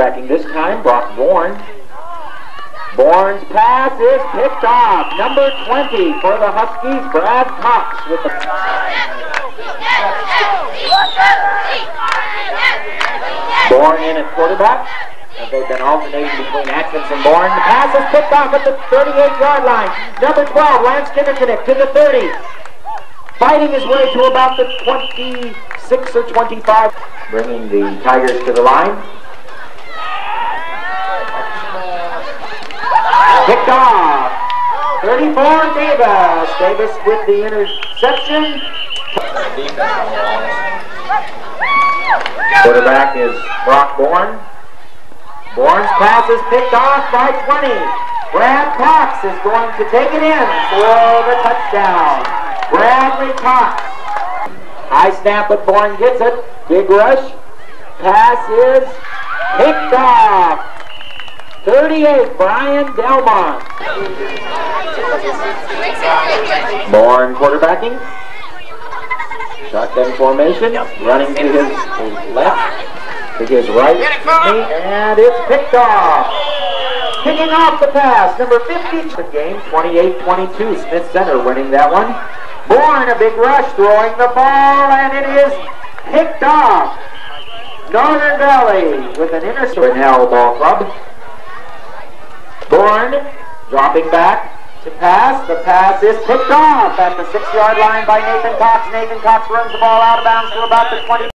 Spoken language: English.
Quarterbacking this time, Brock Bourne. Bourne's pass is picked off. Number 20 for the Huskies, Brad Cox with the... Bourne in at quarterback. They've been alternating between Atkins and Bourne. The pass is picked off at the 38-yard line. Number 12, Lance Kinderkinick to the 30. Fighting his way to about the 26 or 25. Bringing the Tigers to the line. Picked off. 34, Davis. Davis with the interception. Quarterback is Brock Bourne. Bourne's pass is picked off by 20. Brad Cox is going to take it in for the touchdown. Bradley Cox. High snap, but Bourne gets it. Big rush. Pass is picked off. 38, Brian Delmont. Bourne quarterbacking. Shotgun formation. Running to his left. To his right. And it's picked off. Picking off the pass. Number 50. The game 28-22. Smith Center winning that one. Bourne a big rush throwing the ball and it is picked off. Northern Valley with an interception. Hell Ball Club. Dropping back to pass. The pass is picked off at the six-yard line by Nathan Cox. Nathan Cox runs the ball out of bounds to about the 20.